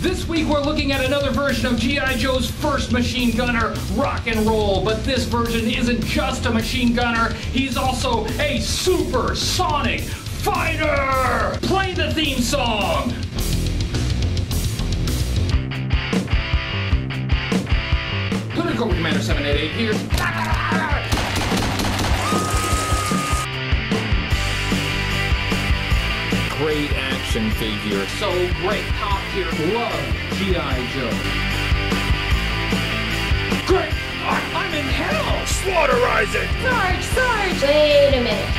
This week we're looking at another version of G.I. Joe's first machine gunner, Rock and Roll. But this version isn't just a machine gunner, he's also a supersonic fighter! Play the theme song! Hooded Cobra Commander 788 here. Great action figure. So great. Top. Love G.I. Joe. Great! I- I'm in hell! Slaughterize it! Sarge, Sarge! Wait a minute.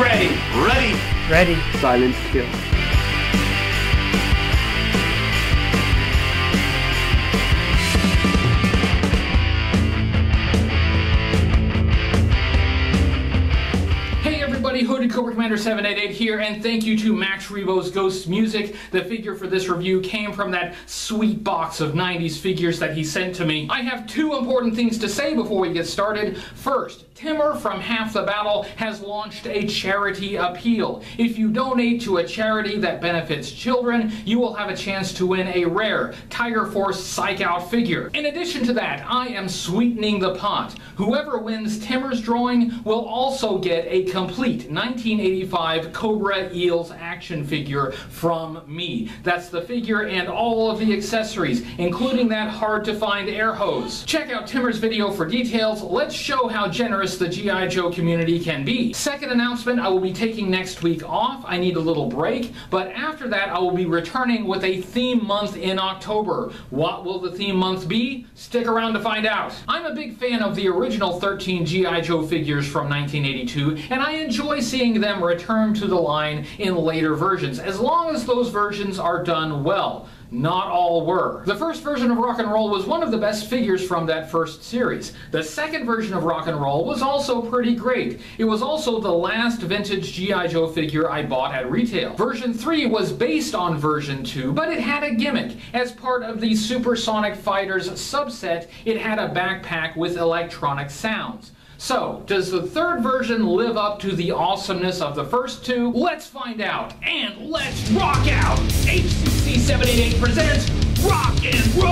Ready. Ready! Ready. Silence kill. Commander 788 here, and thank you to Max Rebo's Ghost Music. The figure for this review came from that sweet box of 90s figures that he sent to me. I have two important things to say before we get started. First, Timmer from Half the Battle has launched a charity appeal. If you donate to a charity that benefits children, you will have a chance to win a rare Tiger Force Psych Out figure. In addition to that, I am sweetening the pot. Whoever wins Timmer's drawing will also get a complete 1985 Cobra Eels action figure from me. That's the figure and all of the accessories, including that hard to find air hose. Check out Timmer's video for details. Let's show how generous the G.I. Joe community can be. Second announcement I will be taking next week off. I need a little break, but after that I will be returning with a theme month in October. What will the theme month be? Stick around to find out. I'm a big fan of the original 13 G.I. Joe figures from 1982, and I enjoy seeing them return to the line in later versions, as long as those versions are done well. Not all were. The first version of Rock and Roll was one of the best figures from that first series. The second version of Rock and Roll was also pretty great. It was also the last vintage G.I. Joe figure I bought at retail. Version 3 was based on version 2, but it had a gimmick. As part of the Supersonic Fighters subset, it had a backpack with electronic sounds. So, does the third version live up to the awesomeness of the first two? Let's find out, and let's rock out! HCC 788 presents Rock and Roll!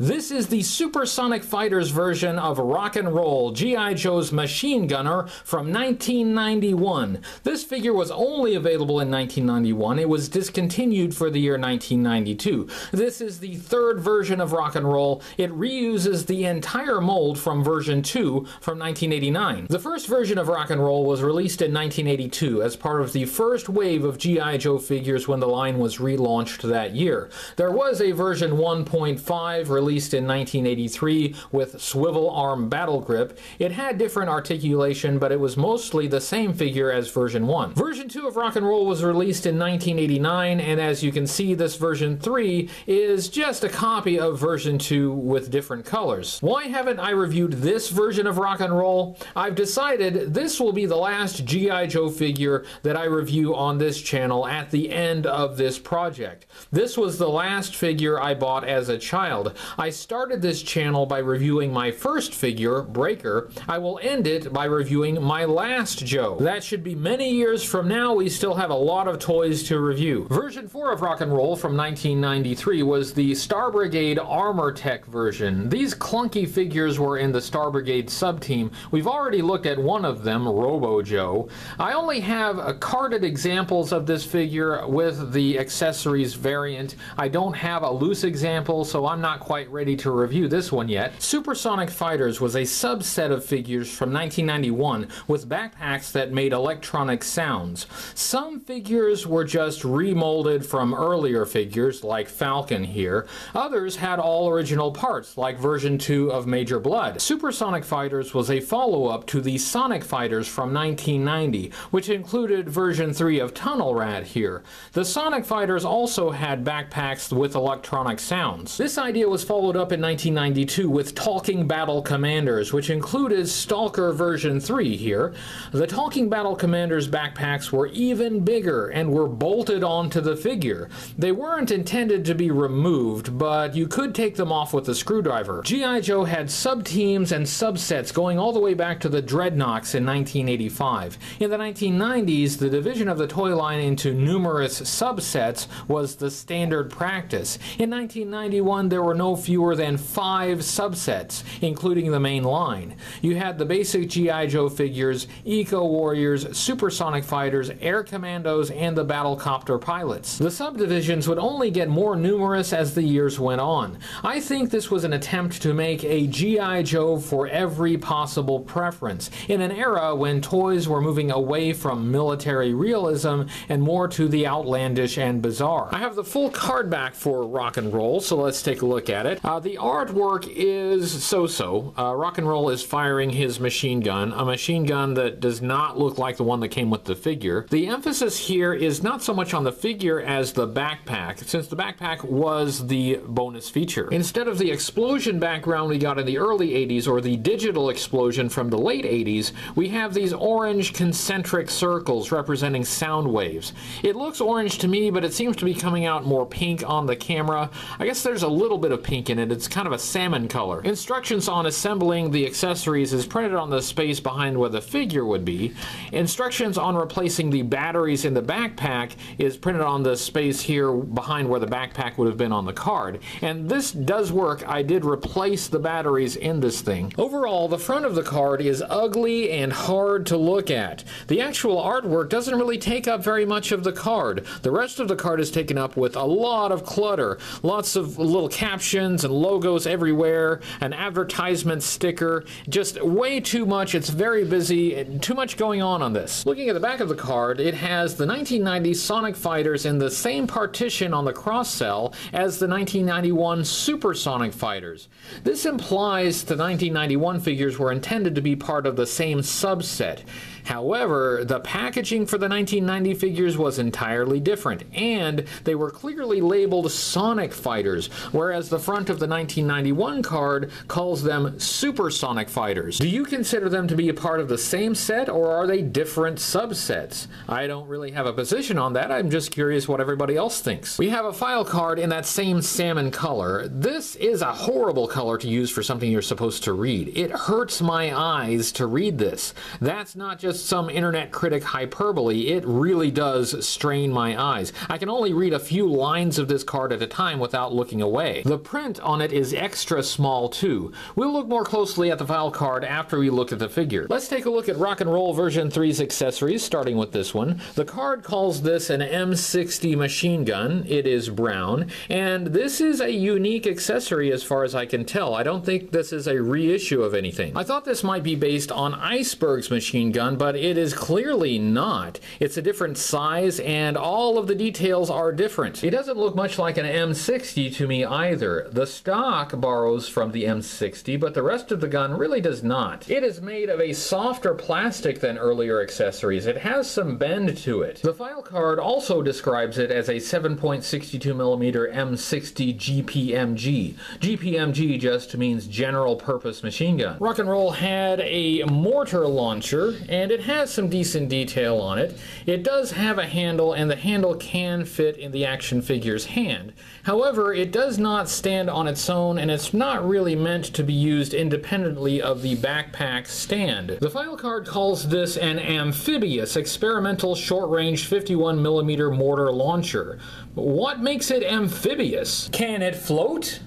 This is the Supersonic Fighters version of Rock and Roll, G.I. Joe's Machine Gunner from 1991. This figure was only available in 1991. It was discontinued for the year 1992. This is the third version of Rock and Roll. It reuses the entire mold from version 2 from 1989. The first version of Rock and Roll was released in 1982 as part of the first wave of G.I. Joe figures when the line was relaunched that year. There was a version 1.5 released released in 1983 with swivel arm battle grip. It had different articulation, but it was mostly the same figure as version 1. Version 2 of Rock and Roll was released in 1989, and as you can see, this version 3 is just a copy of version 2 with different colors. Why haven't I reviewed this version of Rock and Roll? I've decided this will be the last G.I. Joe figure that I review on this channel at the end of this project. This was the last figure I bought as a child. I started this channel by reviewing my first figure, Breaker. I will end it by reviewing my last Joe. That should be many years from now. We still have a lot of toys to review. Version 4 of Rock and Roll from 1993 was the Star Brigade Armor Tech version. These clunky figures were in the Star Brigade sub-team. We've already looked at one of them, Robo Joe. I only have uh, carded examples of this figure with the accessories variant. I don't have a loose example, so I'm not quite ready to review this one yet. Supersonic Fighters was a subset of figures from 1991 with backpacks that made electronic sounds. Some figures were just remolded from earlier figures, like Falcon here. Others had all original parts, like version 2 of Major Blood. Supersonic Fighters was a follow-up to the Sonic Fighters from 1990, which included version 3 of Tunnel Rat here. The Sonic Fighters also had backpacks with electronic sounds. This idea was followed followed up in 1992 with Talking Battle Commanders, which included Stalker version 3 here. The Talking Battle Commanders backpacks were even bigger and were bolted onto the figure. They weren't intended to be removed, but you could take them off with a screwdriver. G.I. Joe had sub-teams and subsets going all the way back to the Dreadnoks in 1985. In the 1990s, the division of the toy line into numerous subsets was the standard practice. In 1991, there were no fewer than five subsets, including the main line. You had the basic G.I. Joe figures, Eco Warriors, Supersonic Fighters, Air Commandos, and the Battlecopter pilots. The subdivisions would only get more numerous as the years went on. I think this was an attempt to make a G.I. Joe for every possible preference, in an era when toys were moving away from military realism and more to the outlandish and bizarre. I have the full card back for Rock and Roll, so let's take a look at it. Uh, the artwork is so-so. Uh, Rock and Roll is firing his machine gun, a machine gun that does not look like the one that came with the figure. The emphasis here is not so much on the figure as the backpack, since the backpack was the bonus feature. Instead of the explosion background we got in the early 80s or the digital explosion from the late 80s, we have these orange concentric circles representing sound waves. It looks orange to me, but it seems to be coming out more pink on the camera. I guess there's a little bit of pink in it. It's kind of a salmon color. Instructions on assembling the accessories is printed on the space behind where the figure would be. Instructions on replacing the batteries in the backpack is printed on the space here behind where the backpack would have been on the card. And this does work. I did replace the batteries in this thing. Overall, the front of the card is ugly and hard to look at. The actual artwork doesn't really take up very much of the card. The rest of the card is taken up with a lot of clutter, lots of little captions and logos everywhere, an advertisement sticker, just way too much. It's very busy, too much going on on this. Looking at the back of the card, it has the 1990 Sonic Fighters in the same partition on the cross sell as the 1991 Supersonic Fighters. This implies the 1991 figures were intended to be part of the same subset. However, the packaging for the 1990 figures was entirely different, and they were clearly labeled Sonic Fighters, whereas the front of the 1991 card calls them Supersonic Fighters. Do you consider them to be a part of the same set, or are they different subsets? I don't really have a position on that, I'm just curious what everybody else thinks. We have a file card in that same salmon color. This is a horrible color to use for something you're supposed to read. It hurts my eyes to read this. That's not just some internet critic hyperbole, it really does strain my eyes. I can only read a few lines of this card at a time without looking away. The print on it is extra small too. We'll look more closely at the file card after we look at the figure. Let's take a look at Rock and Roll version 3's accessories, starting with this one. The card calls this an M60 machine gun. It is brown, and this is a unique accessory as far as I can tell. I don't think this is a reissue of anything. I thought this might be based on Iceberg's machine gun, but it is clearly not. It's a different size, and all of the details are different. It doesn't look much like an M60 to me either. The stock borrows from the M60, but the rest of the gun really does not. It is made of a softer plastic than earlier accessories. It has some bend to it. The file card also describes it as a 7.62mm M60 GPMG. GPMG just means General Purpose Machine Gun. Rock and Roll had a mortar launcher, and it has some decent detail on it. It does have a handle, and the handle can fit in the action figure's hand. However, it does not stand on its own, and it's not really meant to be used independently of the backpack stand. The file card calls this an amphibious experimental short-range 51mm mortar launcher. What makes it amphibious? Can it float?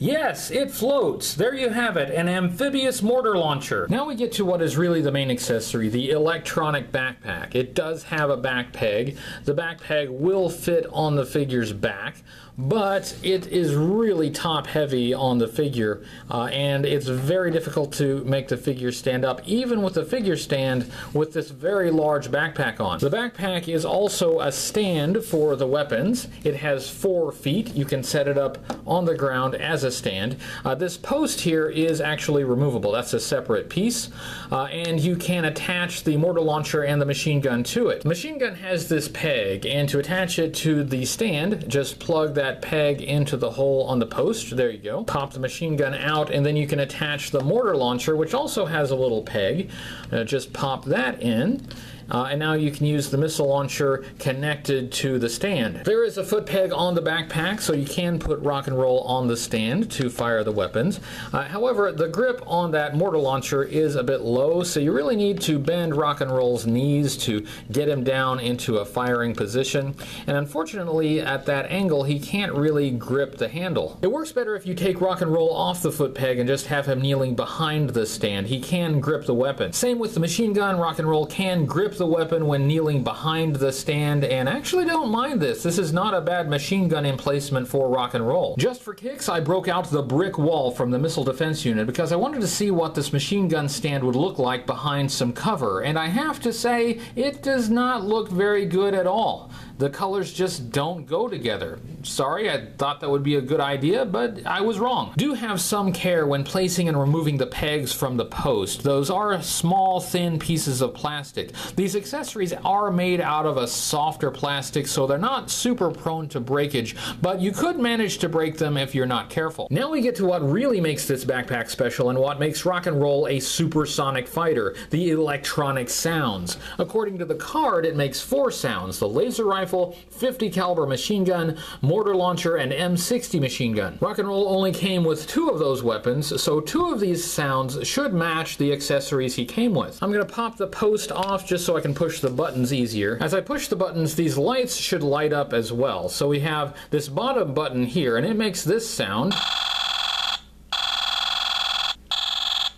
Yes, it floats. There you have it, an amphibious mortar launcher. Now we get to what is really the main accessory, the electronic backpack. It does have a back peg. The back peg will fit on the figure's back, but it is really top heavy on the figure uh, and it's very difficult to make the figure stand up even with the figure stand with this very large backpack on. The backpack is also a stand for the weapons. It has four feet. You can set it up on the ground as a stand. Uh, this post here is actually removable. That's a separate piece uh, and you can attach the mortar launcher and the machine gun to it. The machine gun has this peg and to attach it to the stand just plug that that peg into the hole on the post. There you go. Pop the machine gun out, and then you can attach the mortar launcher, which also has a little peg. Uh, just pop that in. Uh, and now you can use the missile launcher connected to the stand. There is a foot peg on the backpack, so you can put rock and roll on the stand to fire the weapons. Uh, however, the grip on that mortar launcher is a bit low, so you really need to bend rock and roll's knees to get him down into a firing position. And unfortunately, at that angle, he can't really grip the handle. It works better if you take rock and roll off the foot peg and just have him kneeling behind the stand. He can grip the weapon. Same with the machine gun, rock and roll can grip the weapon when kneeling behind the stand, and actually don't mind this. This is not a bad machine gun emplacement for rock and roll. Just for kicks, I broke out the brick wall from the missile defense unit because I wanted to see what this machine gun stand would look like behind some cover, and I have to say, it does not look very good at all the colors just don't go together. Sorry, I thought that would be a good idea, but I was wrong. Do have some care when placing and removing the pegs from the post. Those are small, thin pieces of plastic. These accessories are made out of a softer plastic, so they're not super prone to breakage, but you could manage to break them if you're not careful. Now we get to what really makes this backpack special and what makes rock and roll a supersonic fighter, the electronic sounds. According to the card, it makes four sounds, the laser rifle, rifle, 50 caliber machine gun, mortar launcher, and M60 machine gun. Rock and Roll only came with two of those weapons, so two of these sounds should match the accessories he came with. I'm going to pop the post off just so I can push the buttons easier. As I push the buttons, these lights should light up as well. So we have this bottom button here, and it makes this sound.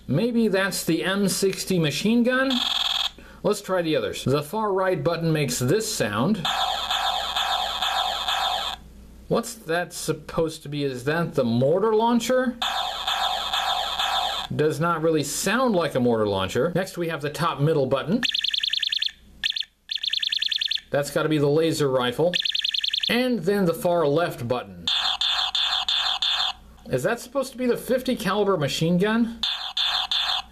Maybe that's the M60 machine gun? Let's try the others. The far right button makes this sound. What's that supposed to be? Is that the mortar launcher? Does not really sound like a mortar launcher. Next we have the top middle button. That's got to be the laser rifle. And then the far left button. Is that supposed to be the 50 caliber machine gun?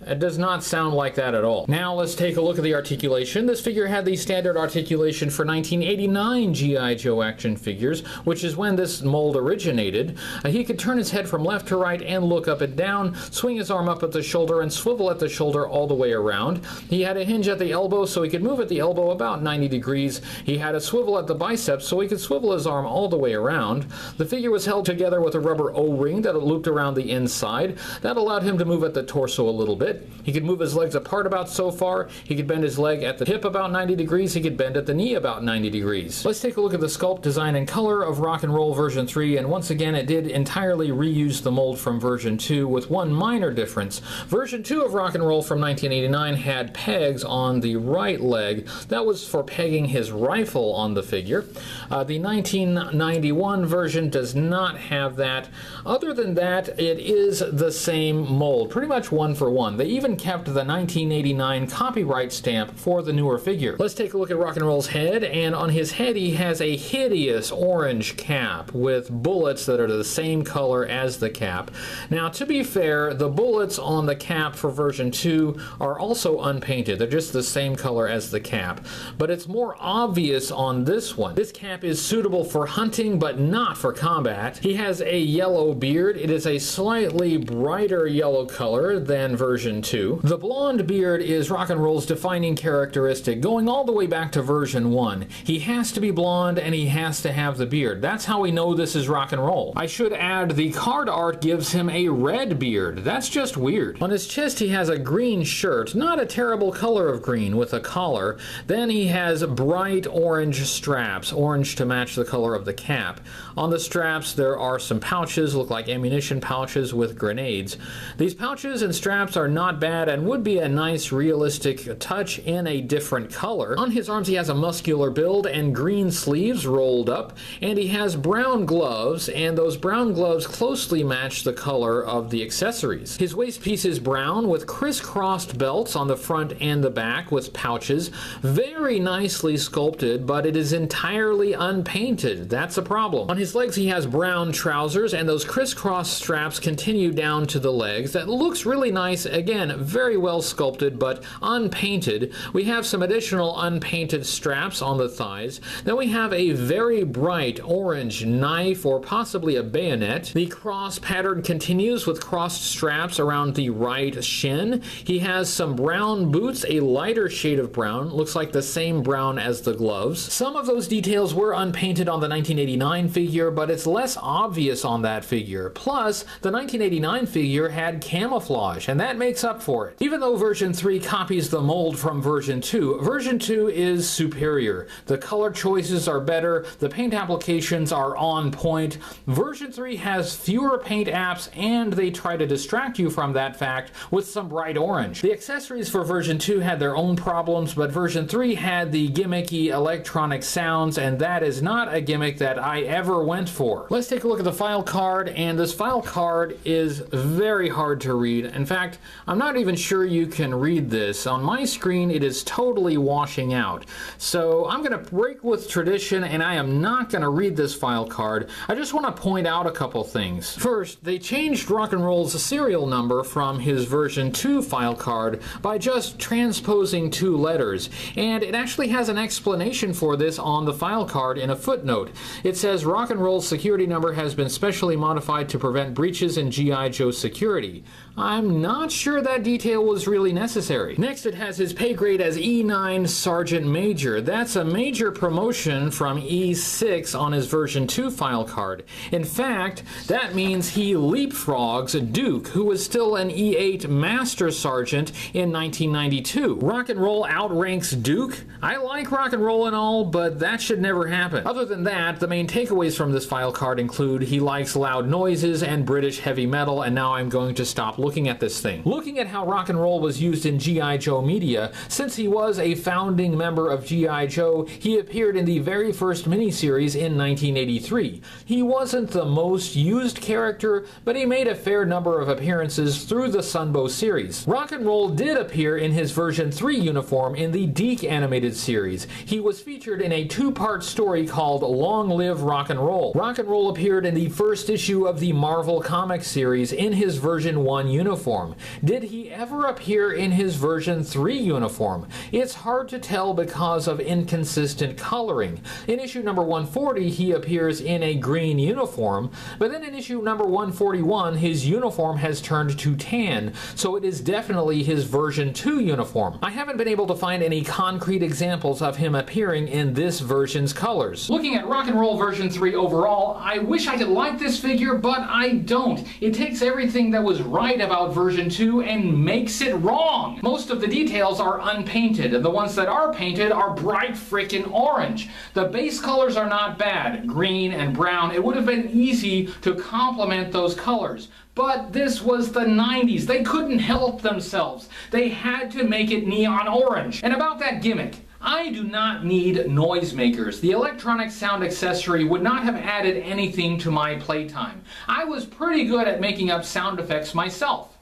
It does not sound like that at all. Now let's take a look at the articulation. This figure had the standard articulation for 1989 G.I. Joe action figures, which is when this mold originated. Uh, he could turn his head from left to right and look up and down, swing his arm up at the shoulder, and swivel at the shoulder all the way around. He had a hinge at the elbow so he could move at the elbow about 90 degrees. He had a swivel at the biceps so he could swivel his arm all the way around. The figure was held together with a rubber O-ring that looped around the inside. That allowed him to move at the torso a little bit He could move his legs apart about so far. He could bend his leg at the hip about 90 degrees. He could bend at the knee about 90 degrees. Let's take a look at the sculpt, design, and color of Rock and Roll version 3. And once again, it did entirely reuse the mold from version 2 with one minor difference. Version 2 of Rock and Roll from 1989 had pegs on the right leg. That was for pegging his rifle on the figure. Uh, the 1991 version does not have that. Other than that, it is the same mold, pretty much one for one. They even kept the 1989 copyright stamp for the newer figure. Let's take a look at Rock and Roll's head, and on his head he has a hideous orange cap with bullets that are the same color as the cap. Now, to be fair, the bullets on the cap for version 2 are also unpainted. They're just the same color as the cap. But it's more obvious on this one. This cap is suitable for hunting, but not for combat. He has a yellow beard. It is a slightly brighter yellow color than version version 2. The blonde beard is rock and roll's defining characteristic, going all the way back to version 1. He has to be blonde and he has to have the beard. That's how we know this is rock and roll. I should add the card art gives him a red beard. That's just weird. On his chest he has a green shirt, not a terrible color of green with a collar. Then he has bright orange straps, orange to match the color of the cap. On the straps there are some pouches, look like ammunition pouches with grenades. These pouches and straps are not bad and would be a nice realistic touch in a different color. On his arms he has a muscular build and green sleeves rolled up and he has brown gloves and those brown gloves closely match the color of the accessories. His waist piece is brown with crisscrossed belts on the front and the back with pouches. Very nicely sculpted but it is entirely unpainted. That's a problem. On his legs he has brown trousers and those crisscross straps continue down to the legs. That looks really nice again Again, very well sculpted but unpainted. We have some additional unpainted straps on the thighs. Then we have a very bright orange knife or possibly a bayonet. The cross pattern continues with crossed straps around the right shin. He has some brown boots, a lighter shade of brown, looks like the same brown as the gloves. Some of those details were unpainted on the 1989 figure, but it's less obvious on that figure. Plus, the 1989 figure had camouflage, and that makes up for it. Even though version 3 copies the mold from version 2, version 2 is superior. The color choices are better, the paint applications are on point. Version 3 has fewer paint apps, and they try to distract you from that fact with some bright orange. The accessories for version 2 had their own problems, but version 3 had the gimmicky electronic sounds, and that is not a gimmick that I ever went for. Let's take a look at the file card, and this file card is very hard to read. In fact, I'm not even sure you can read this. On my screen, it is totally washing out. So I'm going to break with tradition, and I am not going to read this file card. I just want to point out a couple things. First, they changed Rock and Roll's serial number from his version 2 file card by just transposing two letters, and it actually has an explanation for this on the file card in a footnote. It says Rock and Roll's security number has been specially modified to prevent breaches in G.I. Joe security. I'm not sure that detail was really necessary. Next, it has his pay grade as E9 Sergeant Major. That's a major promotion from E6 on his version 2 file card. In fact, that means he leapfrogs Duke, who was still an E8 Master Sergeant in 1992. Rock and Roll outranks Duke. I like rock and roll and all, but that should never happen. Other than that, the main takeaways from this file card include he likes loud noises and British heavy metal, and now I'm going to stop looking at this thing. Looking at how rock and roll was used in G.I. Joe media, since he was a founding member of G.I. Joe, he appeared in the very first miniseries in 1983. He wasn't the most used character, but he made a fair number of appearances through the Sunbow series. Rock and Roll did appear in his version 3 uniform in the DiC animated series. He was featured in a two-part story called Long Live Rock and Roll. Rock and Roll appeared in the first issue of the Marvel Comics series in his version 1 uniform. Did he ever appear in his version 3 uniform? It's hard to tell because of inconsistent coloring. In issue number 140, he appears in a green uniform, but then in issue number 141, his uniform has turned to tan, so it is definitely his version 2 uniform. I haven't been able to find any concrete examples of him appearing in this version's colors. Looking at Rock and Roll version 3 overall, I wish I could like this figure, but I don't. It takes everything that was right about version 2 and makes it wrong. Most of the details are unpainted, and the ones that are painted are bright frickin' orange. The base colors are not bad, green and brown. It would have been easy to complement those colors. But this was the 90s. They couldn't help themselves. They had to make it neon orange. And about that gimmick, I do not need noisemakers. The electronic sound accessory would not have added anything to my playtime. I was pretty good at making up sound effects myself.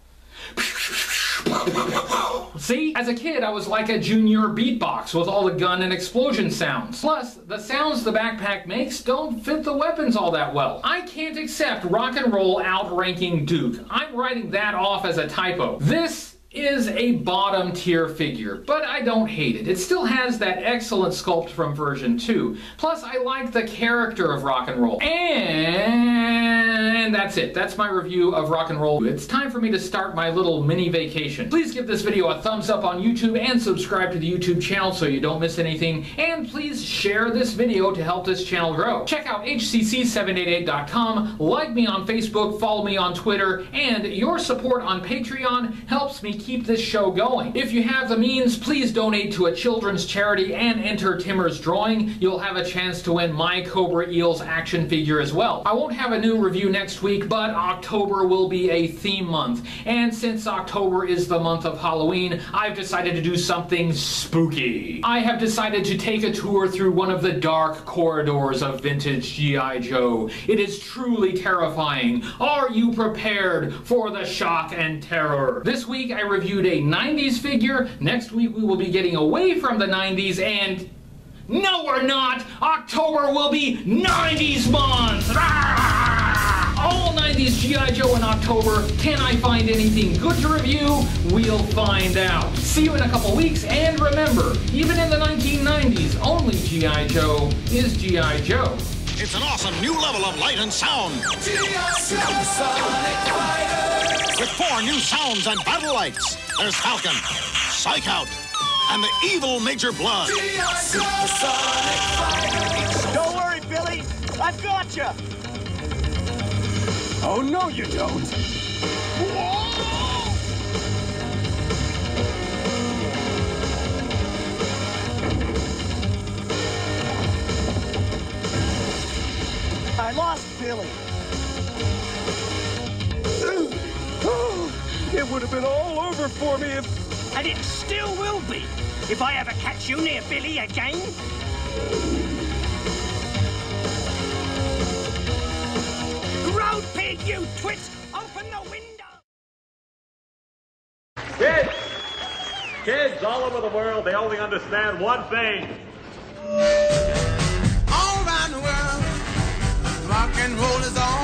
See? As a kid, I was like a junior beatbox with all the gun and explosion sounds. Plus, the sounds the backpack makes don't fit the weapons all that well. I can't accept rock and roll outranking Duke. I'm writing that off as a typo. This is a bottom tier figure, but I don't hate it. It still has that excellent sculpt from version 2. Plus, I like the character of rock and roll. And that's it. That's my review of rock and roll. It's time for me to start my little mini vacation. Please give this video a thumbs up on YouTube and subscribe to the YouTube channel so you don't miss anything. And please share this video to help this channel grow. Check out hcc788.com, like me on Facebook, follow me on Twitter, and your support on Patreon helps me keep this show going. If you have the means, please donate to a children's charity and enter Timmer's drawing. You'll have a chance to win my Cobra Eels action figure as well. I won't have a new review next week, but October will be a theme month. And since October is the month of Halloween, I've decided to do something spooky. I have decided to take a tour through one of the dark corridors of vintage G.I. Joe. It is truly terrifying. Are you prepared for the shock and terror? This week I reviewed a 90s figure. Next week we will be getting away from the 90s and no we're not! October will be 90s month! All 90s G.I. Joe in October. Can I find anything good to review? We'll find out. See you in a couple weeks, and remember, even in the 1990s, only G.I. Joe is G.I. Joe. It's an awesome new level of light and sound. GI Joe sound. With four new sounds and battle lights. There's Falcon, Psych Out, and the evil Major Blood. Don't worry, Billy. I've got you. Oh, no, you don't. I lost Billy. Would have been all over for me if. And it still will be if I ever catch you near Billy again. Road pig, you twit! Open the window! Kids! Kids all over the world, they only understand one thing. all around the world. Rock and roll is all